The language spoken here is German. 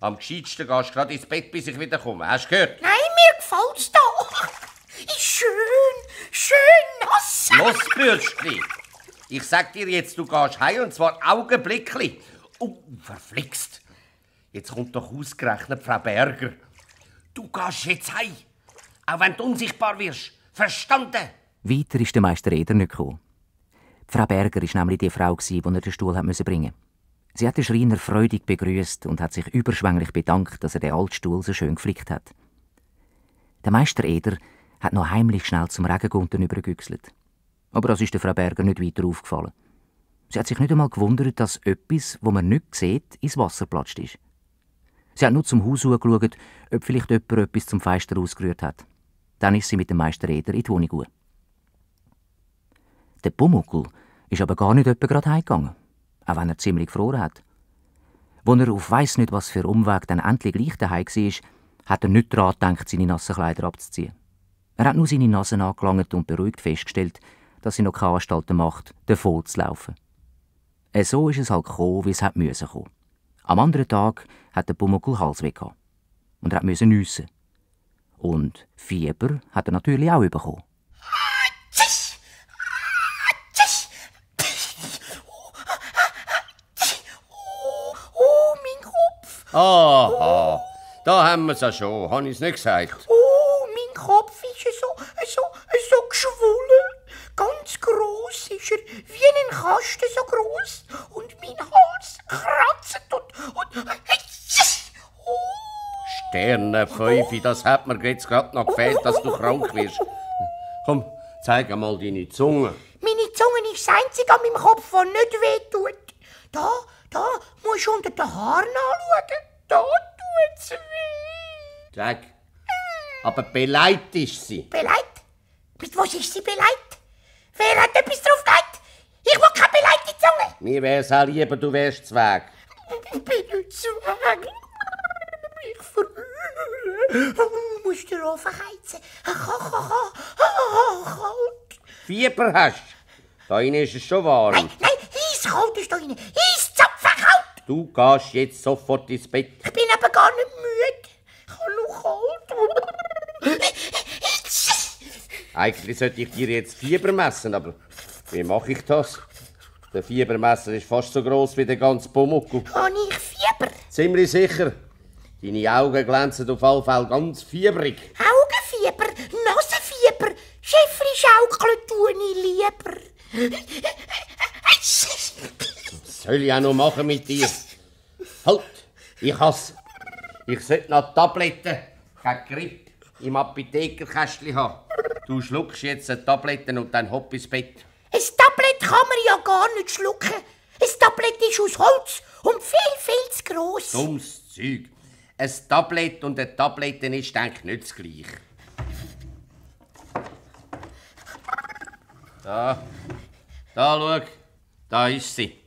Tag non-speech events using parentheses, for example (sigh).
Am gescheitsten gehst du gerade ins Bett, bis ich wieder komme. Hast du gehört? Nein, mir gefällt's da. Ist schön, schön nass. Los, Bürstli. Ich sag dir jetzt, du gehst heim und zwar augenblicklich. Oh, verflixt. Jetzt kommt doch ausgerechnet Frau Berger. Du gehst jetzt heim. Auch wenn du unsichtbar wirst. Verstanden? Weiter ist der Meister Eder nicht gekommen. Frau Berger war nämlich die Frau, die er den Stuhl hat bringen Sie hat den Schreiner freudig begrüßt und hat sich überschwänglich bedankt, dass er den alten Stuhl so schön geflickt hat. Der Meister Eder hat noch heimlich schnell zum Regengunten übergüchselt. Aber das ist der Frau Berger nicht weiter aufgefallen. Sie hat sich nicht einmal gewundert, dass etwas, wo man nicht sieht, ins Wasser platscht ist. Sie hat nur zum Haus geschaut, ob vielleicht jemand etwas zum Feister ausgerührt hat. Dann ist sie mit dem Meister Eder in die Wohnung. Der Pumuckl ist aber gar nicht gerade heimgegangen, auch wenn er ziemlich gefroren hat. Als er auf weiss nicht was für Umweg dann endlich gleich daheim war, hat er nicht daran gedacht, seine nassen Kleider abzuziehen. Er hat nur seine Nase angelangt und beruhigt festgestellt, dass sie noch keine Anstalten macht, davon zu laufen. Äh, so ist es halt gekommen, wie es hat müssen kommen. Am anderen Tag hat der Pumuckl Hals weg und er musste nüssen. Und Fieber hat er natürlich auch bekommen. Aha, da haben wir es ja schon. Habe ich es nicht gesagt? Oh, mein Kopf ist so, so, so geschwollen. Ganz groß ist er, wie ein Kasten so groß. Und mein Hals kratzt und... und oh. Sterne, Fünfe, das hat mir jetzt gerade noch gefehlt, dass du krank wirst. Komm, zeig mal deine Zunge. Meine Zunge ist das Einzige an meinem Kopf, das nicht wehtut. Da, da musst du unter den Haaren anschauen. Sag. Aber beleidigt ist sie. Beleidigt? Mit was ist sie beleidigt? Wer hat etwas drauf gelegt? Ich will keine beleidigte Zunge. Mir wär's auch lieber, du wärst Zwerg. Ich bin nicht Zwerg. Ich. Musst du den Ofen heizen? Kalt. Fieber hast Da innen ist es schon warm. Nein, nein, eiskalt ist da innen. Eiszapfenkalt. Du gehst jetzt sofort ins Bett. Ich bin aber gar nicht müde. Ich habe noch. (laughs) Eigentlich sollte ich dir jetzt Fieber messen, aber wie mache ich das? Der Fiebermesser ist fast so groß wie der ganze Pumuckl. Habe ich Fieber? Ziemlich sicher. Deine Augen glänzen auf jeden Fall ganz fiebrig. Augenfieber, Nasenfieber, Schäfli schaukeln tue ich lieber. Was soll ich auch noch machen mit dir? Halt, ich hasse. Ich sollte noch Tabletten, kein Grip, im Apothekerkästchen haben. Du schluckst jetzt eine Tabletten und dann hopp ins Bett. Ein Tablett kann man ja gar nicht schlucken. Ein Tablett ist aus Holz und viel, viel zu gross. Dummes Zeug. Ein Tablett und ein Tabletten ist, denke ich, nicht das Gleiche. Da, da, schau, da ist sie.